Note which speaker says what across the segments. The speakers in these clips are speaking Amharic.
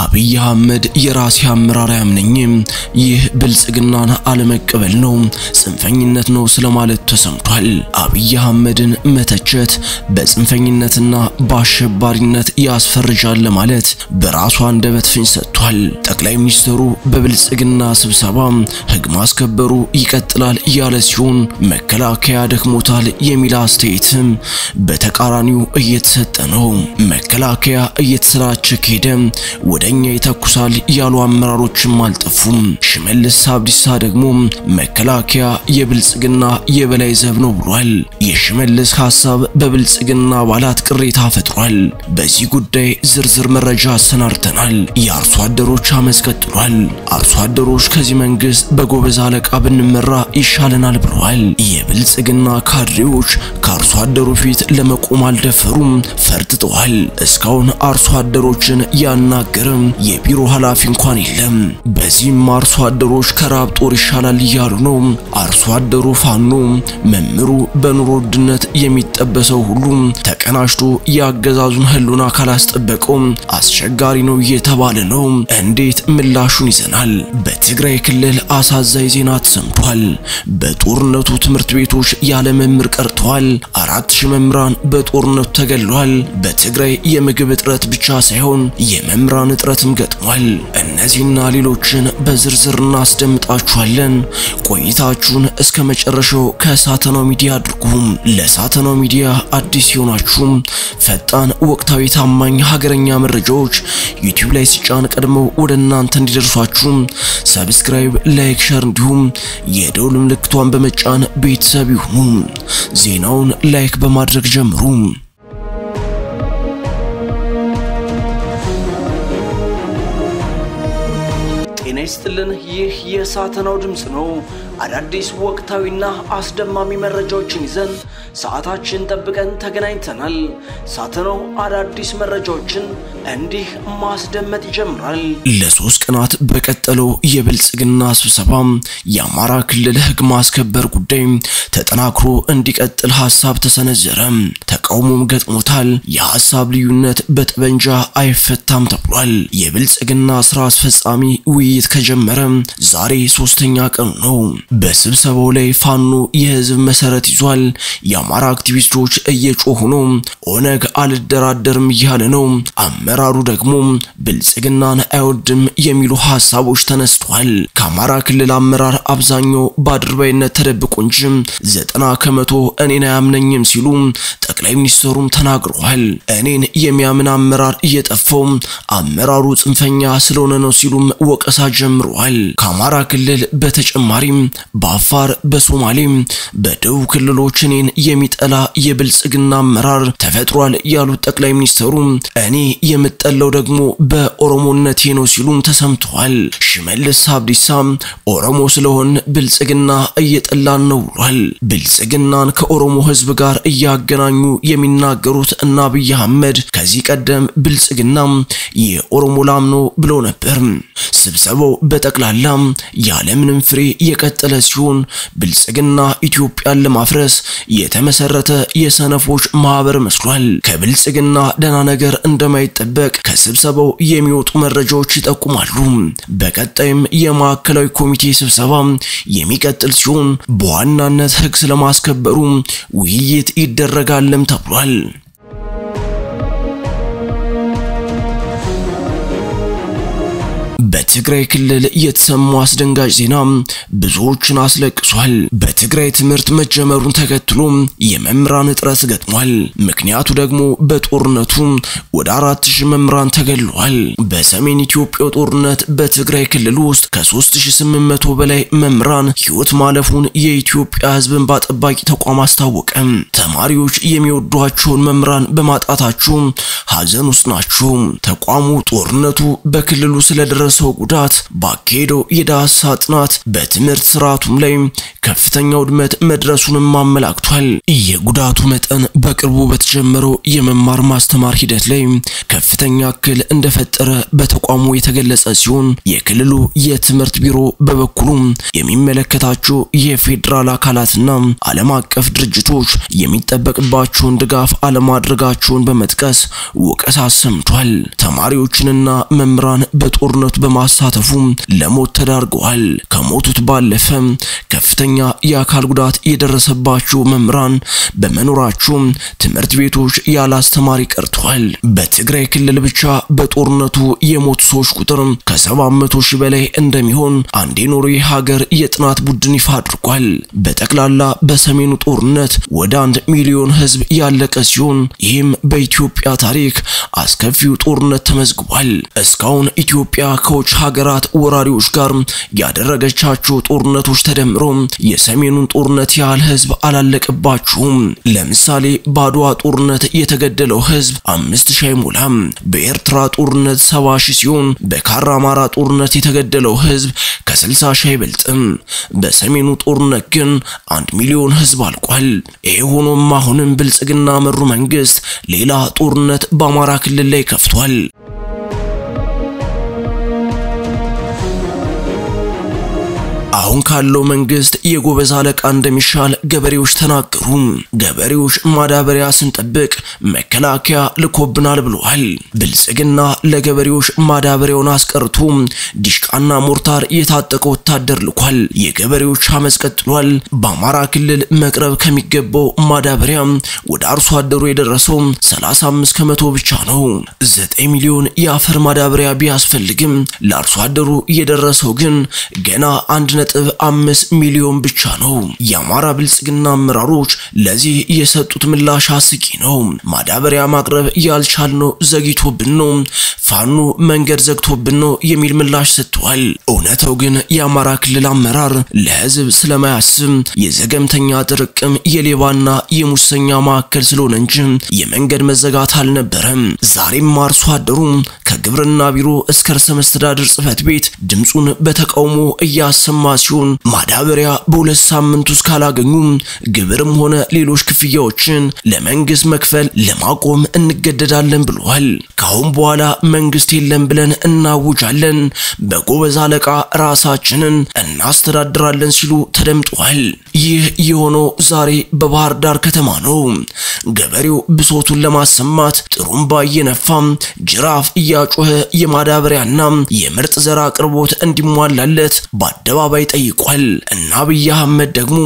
Speaker 1: አብይ አህመድ የራሴ አመራር አያምነኝም፣ ይህ ብልጽግናን አለመቀበል ነው፣ ጽንፈኝነት ነው ስለማለት ተሰምቷል። አብይ አህመድን መተቸት በጽንፈኝነትና በአሸባሪነት ያስፈርጃል ለማለት በራሱ አንደበት ፍንጭ ሰጥቷል። ጠቅላይ ሚኒስትሩ በብልጽግና ስብሰባ ሕግ ማስከበሩ ይቀጥላል ያለ ሲሆን መከላከያ ደክሞታል የሚል አስተያየትም በተቃራኒው እየተሰጠ ነው። መከላከያ እየተሰላቸ ከሄደ ወደኛ ይተኩሳል ያሉ አመራሮችም አልጠፉም። ሽመልስ አብዲሳ ደግሞ መከላከያ የብልጽግና የበላይ ዘብ ነው ብሏል። የሽመልስ ሐሳብ በብልጽግና አባላት ቅሬታ ፈጥሯል። በዚህ ጉዳይ ዝርዝር መረጃ አሰናድተናል። የአርሶ አደሮች አመፅ ቀጥሏል። አርሶ አደሮች ከዚህ መንግስት በጎበዝ አለቃ ብንመራ ይሻለናል ብለዋል። የብልጽግና ካድሬዎች ከአርሶ አደሩ ፊት ለመቆም አልደፈሩም፣ ፈርጥጠዋል። እስካሁን አርሶ አደሮችን ያናገረም የቢሮ ኃላፊ እንኳን የለም። በዚህም አርሶ አደሮች ከራብ ጦር ይሻላል እያሉ ነው። አርሶ አደሩ ፋኖ፣ መምህሩ በኑሮ ውድነት የሚጠበሰው ሁሉ ተቀናጅቶ የአገዛዙን ህሉና ካላስጠበቀው አስቸጋሪ ነው እየተባለ ነው። እንዴት ምላሹን ይዘናል። በትግራይ ክልል አሳዛኝ ዜና ተሰምቷል። በጦርነቱ ትምህርት ቤቶች ያለ መምህር ቀርተዋል። አራት ሺህ መምህራን በጦርነቱ ተገድለዋል። በትግራይ የምግብ እጥረት ብቻ ሳይሆን የመምህራን እጥረትም ገጥሟል። እነዚህና ሌሎችን በዝርዝር እናስደምጣችኋለን። ቆይታችሁን እስከ መጨረሻው ከሳተናው ሚዲያ አድርጉ። ለሳተናው ሚዲያ አዲስ የሆናችሁ ፈጣን፣ ወቅታዊ፣ ታማኝ ሀገረኛ መረጃዎች ዩቲዩብ ላይ ሲጫን ቀድመው ወደ እናንተ እንዲደርሷችሁ subscribe፣ like፣ share እንዲሁም የደውል ምልክቷን በመጫን ቤተሰብ ይሁኑ። ዜናውን like በማድረግ ጀምሩ።
Speaker 2: ይስጥልን። ይህ የሳተናው ድምፅ ነው። አዳዲስ ወቅታዊና አስደማሚ መረጃዎችን ይዘን ሰዓታችን ጠብቀን ተገናኝተናል። ሳተናው አዳዲስ መረጃዎችን እንዲህ ማስደመጥ ይጀምራል።
Speaker 1: ለሶስት ቀናት በቀጠለው የብልጽግና ስብሰባ የአማራ ክልል ሕግ ማስከበር ጉዳይ ተጠናክሮ እንዲቀጥል ሀሳብ ተሰነዘረ። ተቃውሞም ገጥሞታል። የሀሳብ ልዩነት በጠበንጃ አይፈታም ተብሏል። የብልጽግና ስራ አስፈጻሚ ውይይት ከጀመረ ዛሬ ሶስተኛ ቀኑ ነው። በስብሰባው ላይ ፋኖ የህዝብ መሰረት ይዟል። የአማራ አክቲቪስቶች እየጮሁ ነው። ኦነግ አልደራደርም እያለ ነው። አመራሩ ደግሞ ብልጽግናን አይወድም የሚሉ ሀሳቦች ተነስተዋል። ከአማራ ክልል አመራር አብዛኛው በአድርባይነት ተደብቆ እንጂ ዘጠና ከመቶ እኔን አያምነኝም ሲሉ ጠቅላይ ሚኒስትሩም ተናግረዋል። እኔን የሚያምን አመራር እየጠፋው አመራሩ ጽንፈኛ ስለሆነ ነው ሲሉም ወቀሳ ጀምረዋል። ከአማራ ክልል በተጨማሪም በአፋር፣ በሶማሌም በደቡብ ክልሎች እኔን የሚጠላ የብልጽግና አመራር ተፈጥሯል ያሉት ጠቅላይ ሚኒስትሩ እኔ የምጠላው ደግሞ በኦሮሞነቴ ነው ሲሉም ተሰምተዋል። ሽመልስ አብዲሳ ኦሮሞ ስለሆን ብልጽግና እየጠላን ነው ብሏል። ብልጽግናን ከኦሮሞ ህዝብ ጋር እያገናኙ የሚናገሩት እና አብይ አህመድ ከዚህ ቀደም ብልጽግና የኦሮሞ ላም ነው ብለው ነበር። ስብሰባው በጠቅላላ ያለምንም ፍሬ የቀጠለ ሲሆን ብልጽግና ኢትዮጵያን ለማፍረስ የተመሰረተ የሰነፎች ማህበር መስሏል። ከብልጽግና ደህና ነገር እንደማይጠበቅ ከስብሰባው የሚወጡ መረጃዎች ይጠቁማሉ። በቀጣይም የማዕከላዊ ኮሚቴ ስብሰባ የሚቀጥል ሲሆን በዋናነት ህግ ስለማስከበሩ ውይይት ይደረጋልም ተብሏል። በትግራይ ክልል የተሰማው አስደንጋጭ ዜና ብዙዎችን አስለቅሷል። በትግራይ ትምህርት መጀመሩን ተከትሎ የመምህራን እጥረት ገጥሟል። ምክንያቱ ደግሞ በጦርነቱ ወደ አራት ሺህ መምህራን ተገድለዋል። በሰሜን ኢትዮጵያ ጦርነት በትግራይ ክልል ውስጥ ከ3800 በላይ መምህራን ህይወት ማለፉን የኢትዮጵያ ህዝብ እንባ ተቋም አስታወቀ። ተማሪዎች የሚወዷቸውን መምህራን በማጣታቸው ሀዘን ውስጥ ናቸው። ተቋሙ ጦርነቱ በክልሉ ስለደረሰው ጉዳት ባካሄደው የዳሰሳ ጥናት በትምህርት ስርዓቱም ላይ ከፍተኛ ውድመት መድረሱንም አመላክቷል። የጉዳቱ መጠን በቅርቡ በተጀመረው የመማር ማስተማር ሂደት ላይ ከፍተኛ እክል እንደፈጠረ በተቋሙ የተገለጸ ሲሆን የክልሉ የትምህርት ቢሮ በበኩሉ የሚመለከታቸው የፌዴራል አካላትና ዓለም አቀፍ ድርጅቶች የሚጠበቅባቸውን ድጋፍ አለማድረጋቸውን በመጥቀስ ወቀሳ አሰምቷል። ተማሪዎችንና መምህራን በጦርነቱ በማሳተፉ ለሞት ተዳርገዋል። ከሞቱት ባለፈ ከፍተኛ የአካል ጉዳት የደረሰባቸው መምህራን በመኖራቸው ትምህርት ቤቶች ያለ አስተማሪ ቀርተዋል። በትግራይ ክልል ብቻ በጦርነቱ የሞቱ ሰዎች ቁጥር ከ700 ሺህ በላይ እንደሚሆን አንድ የኖርዌይ ሀገር የጥናት ቡድን ይፋ አድርጓል። በጠቅላላ በሰሜኑ ጦርነት ወደ አንድ ሚሊዮን ሕዝብ ያለቀ ሲሆን ይህም በኢትዮጵያ ታሪክ አስከፊው ጦርነት ተመዝግቧል። እስካሁን ኢትዮጵያ ከውጭ ሀገራት ወራሪዎች ጋር ያደረገቻቸው ጦርነቶች ተደምሮ የሰሜኑን ጦርነት ያህል ሕዝብ አላለቀባቸውም። ለምሳሌ በአድዋ ጦርነት የተገደለው ሕዝብ አምስት ሺህ አይሞላም። በኤርትራ ጦርነት ሰባ ሺህ ሲሆን በካራ አማራ ጦርነት የተገደለው ሕዝብ ከ60 ሺህ አይበልጥም። በሰሜኑ ጦርነት ግን አንድ ሚሊዮን ሕዝብ አልቋል። ይሄ ሆኖም አሁንም ብልጽግና መሩ መንግስት ሌላ ጦርነት በአማራ ክልል ላይ ከፍቷል። አሁን ካለው መንግስት የጎበዝ አለቃ እንደሚሻል ገበሬዎች ተናገሩ። ገበሬዎች ማዳበሪያ ስንጠብቅ መከላከያ ልኮብናል ብለዋል። ብልጽግና ለገበሬዎች ማዳበሪያውን አስቀርቶ ዲሽቃና ሞርታር የታጠቀ ወታደር ልኳል። የገበሬዎች አመፅ ቀጥሏል። በአማራ ክልል መቅረብ ከሚገባው ማዳበሪያ ወደ አርሶ አደሩ የደረሰው 35 ከመቶ ብቻ ነው። 9 ሚሊዮን የአፈር ማዳበሪያ ቢያስፈልግም ለአርሶ አደሩ የደረሰው ግን ገና አንድ ነጥብ አምስት ሚሊዮን ብቻ ነው። የአማራ ብልጽግና አመራሮች ለዚህ የሰጡት ምላሽ አስቂ ነው። ማዳበሪያ ማቅረብ ያልቻልነው ዘግይቶብን ነው፣ ፋኖ መንገድ ዘግቶብን ነው የሚል ምላሽ ሰጥተዋል። እውነታው ግን የአማራ ክልል አመራር ለህዝብ ስለማያስብ የዘገምተኛ ጥርቅም የሌባና የሙሰኛ ማዕከል ስለሆነ እንጂ የመንገድ መዘጋት አልነበረም። ዛሬም አርሶ አደሩ ከግብርና ቢሮ እስከ ርዕሰ መስተዳድር ጽሕፈት ቤት ድምፁን በተቃውሞ እያሰማ ሲሆን ማዳበሪያ በሁለት ሳምንት ውስጥ ካላገኙ ግብርም ሆነ ሌሎች ክፍያዎችን ለመንግስት መክፈል ለማቆም እንገደዳለን ብለዋል። ካሁን በኋላ መንግስት የለም ብለን እናውጃለን፣ በጎበዝ አለቃ ራሳችንን እናስተዳድራለን ሲሉ ተደምጠዋል። ይህ የሆነው ዛሬ በባህር ዳር ከተማ ነው። ገበሬው ብሶቱን ለማሰማት ጥሩምባ እየነፋ ጅራፍ እያጮኸ የማዳበሪያና የምርጥ ዘር አቅርቦት እንዲሟላለት በአደባባይ ጠይቋል። እና አብይ አህመድ ደግሞ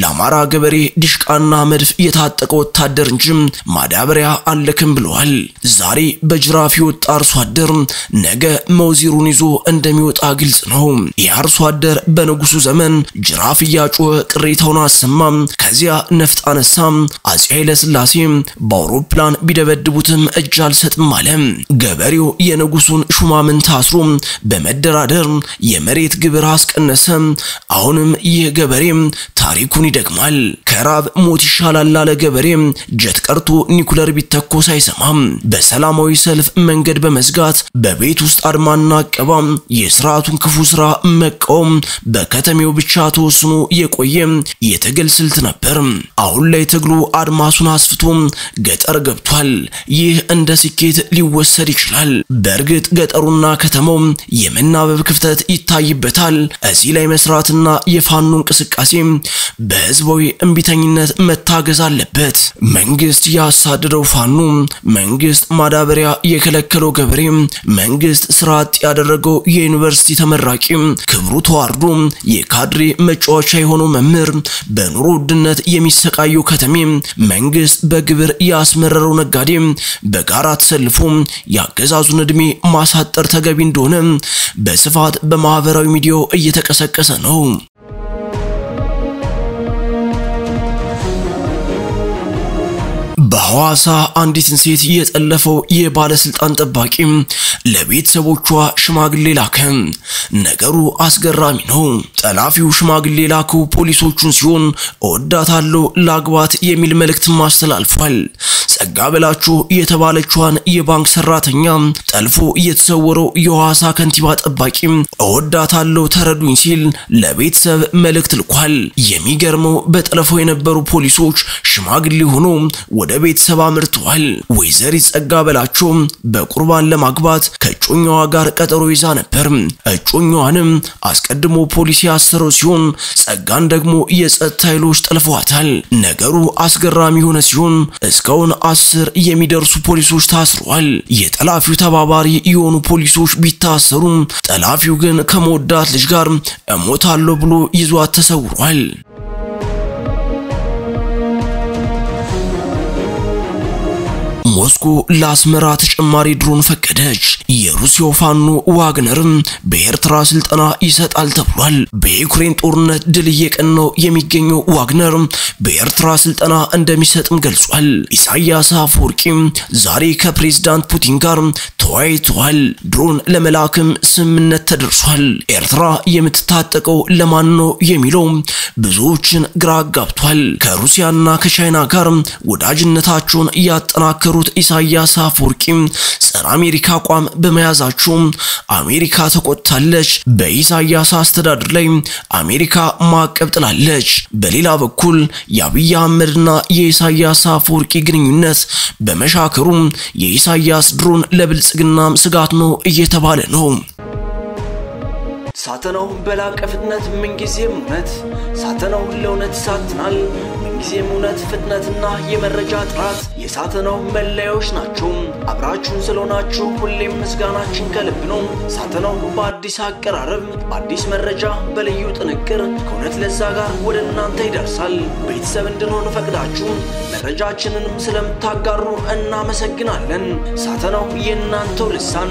Speaker 1: ለአማራ ገበሬ ዲሽቃና መድፍ የታጠቀ ወታደር እንጂ ማዳበሪያ አልክም ብለዋል። ዛሬ በጅራፍ የወጣ አርሶ አደር ነገ መውዚሩን ይዞ እንደሚወጣ ግልጽ ነው። ይህ አርሶ አደር በንጉሱ ዘመን ጅራፍ እያጮኸ ቅሬታውን አሰማም። ከዚያ ነፍጥ አነሳ። አፄ ኃይለ ሥላሴ በአውሮፕላን ቢደበድቡትም እጅ አልሰጥም አለ። ገበሬው የንጉሱን ሹማምንት አስሮ በመደራደር የመሬት ግብር አስቀነሰ። አሁንም ይህ ገበሬ ታሪኩን ይደግማል። ከራብ ሞት ይሻላል ላለ ገበሬ ጀት ቀርቶ ኒኩለር ቢተኮስ አይሰማም። በሰላማዊ ሰልፍ መንገድ በመዝጋት በቤት ውስጥ አድማና ዕቀባ የስርዓቱን ክፉ ስራ መቃወም በከተሜው ብቻ ተወስኖ የቆየ የትግል ስልት ነበር። አሁን ላይ ትግሉ አድማሱን አስፍቶ ገጠር ገብቷል። ይህ እንደ ስኬት ሊወሰድ ይችላል። በእርግጥ ገጠሩና ከተማው የመናበብ ክፍተት ይታይበታል። እዚህ ላይ መስራትና የፋኖ እንቅስቃሴ በህዝባዊ እምቢተኝነት መታገዝ አለበት። መንግስት ያሳደደው ፋኖ፣ መንግስት ማዳበሪያ የከለከለው ገበሬ፣ መንግስት ስራ አጥ ያደረገው የዩኒቨርሲቲ ተመራቂ፣ ክብሩ ተዋርዶ የካድሬ መጫወቻ የሆነው መምህር፣ በኑሮ ውድነት የሚሰቃየው ከተሜ፣ መንግስት በግብር ያስመረረው ነጋዴ በጋራ ተሰልፎ የአገዛዙን ዕድሜ ማሳጠር ተገቢ እንደሆነ በስፋት በማህበራዊ ሚዲያው እየተቀሰቀሰ ነው። በሐዋሳ አንዲትን ሴት የጠለፈው የባለስልጣን ጠባቂ ለቤተሰቦቿ ሽማግሌ ላከ። ነገሩ አስገራሚ ነው። ጠላፊው ሽማግሌ ላከው ፖሊሶቹን ሲሆን እወዳታለሁ ላግባት የሚል መልእክትም አስተላልፏል። ጸጋ በላቸው የተባለችዋን የባንክ ሰራተኛ ጠልፎ የተሰወረው የሐዋሳ ከንቲባ ጠባቂ እወዳታለሁ ተረዱኝ ሲል ለቤተሰብ መልእክት ልኳል። የሚገርመው በጠለፈው የነበሩ ፖሊሶች ሽማግሌ ሆኖ ወደ ቤተሰብ አምርተዋል። ወይዘሪት ጸጋ በላቸው በቁርባን ለማግባት ከእጮኛዋ ጋር ቀጠሮ ይዛ ነበር። እጮኛዋንም አስቀድሞ ፖሊስ ያሰረው ሲሆን ጸጋን ደግሞ የጸጥታ ኃይሎች ጠልፈዋታል። ነገሩ አስገራሚ የሆነ ሲሆን እስካሁን አስር የሚደርሱ ፖሊሶች ታስረዋል። የጠላፊው ተባባሪ የሆኑ ፖሊሶች ቢታሰሩም ጠላፊው ግን ከመወዳት ልጅ ጋር እሞታለሁ ብሎ ይዟት ተሰውሯል። ሞስኮ ለአስመራ ተጨማሪ ድሮን ፈቀደች። የሩሲያው ፋኖ ዋግነርም በኤርትራ ስልጠና ይሰጣል ተብሏል። በዩክሬን ጦርነት ድል እየቀናው የሚገኘው ዋግነር በኤርትራ ስልጠና እንደሚሰጥም ገልጿል። ኢሳያስ አፈወርቂ ዛሬ ከፕሬዝዳንት ፑቲን ጋር ተወያይተዋል። ድሮን ለመላክም ስምምነት ተደርሷል። ኤርትራ የምትታጠቀው ለማን ነው የሚለው ብዙዎችን ግራ አጋብቷል። ከሩሲያና ከቻይና ጋር ወዳጅነታቸውን ያጠናከሩት ኢሳያስ አፈወርቂ ጸረ አሜሪካ አቋም በመያዛቸው አሜሪካ ተቆጥታለች። በኢሳያስ አስተዳደር ላይ አሜሪካ ማዕቀብ ጥላለች። በሌላ በኩል የአብይ አህመድና የኢሳያስ አፈወርቂ ግንኙነት በመሻከሩ የኢሳያስ ድሮን ለብልጽግናም ስጋት ነው እየተባለ ነው።
Speaker 2: ሳተናው በላቀ ፍጥነት ምንጊዜም እውነት ሳተናው ለእውነት ይሳትናል። ምንጊዜም እውነት፣ ፍጥነትና የመረጃ ጥራት የሳተናው መለያዎች ናቸው። አብራችሁን ስለሆናችሁ ሁሌም ምስጋናችን ከልብ ነው። ሳተናው በአዲስ አቀራረብ፣ በአዲስ መረጃ፣ በልዩ ጥንቅር ከእውነት ለዛ ጋር ወደ እናንተ ይደርሳል። ቤተሰብ እንድንሆን ፈቅዳችሁ መረጃችንንም ስለምታጋሩ እናመሰግናለን። ሳተናው የእናንተው ልሳን